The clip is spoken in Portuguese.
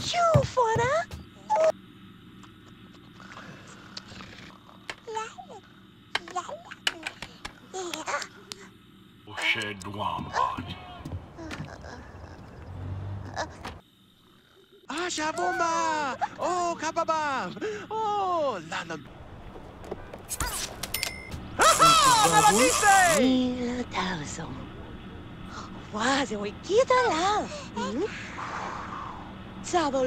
Tchau, fora! Shed Wombat. Acha Ah, bomba! Oh, Kababam! Oh, lá na... Mila Towson. Quase, o que lá? pensavo